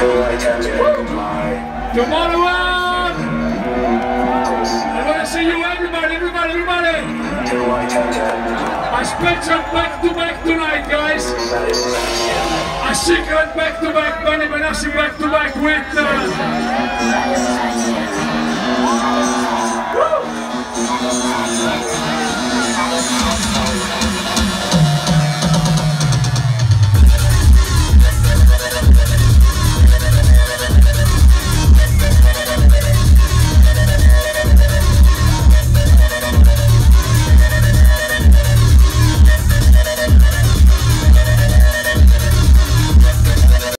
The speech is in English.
Till I tell you to comply. Tomorrow out! I want to see you, everybody, everybody, everybody! I spent some back to back tonight, guys. I secret back to back, Benny Benassi back to back with. Uh...